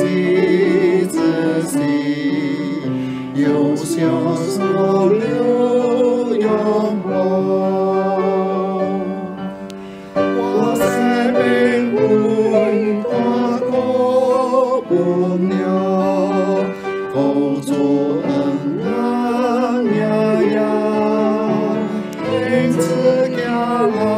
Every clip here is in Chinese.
自己有些受不了，我才被逼大哭不了，抱住恩人呀呀，孩子家了。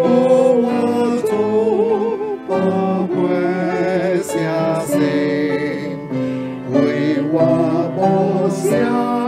我走不回家乡，为我故乡。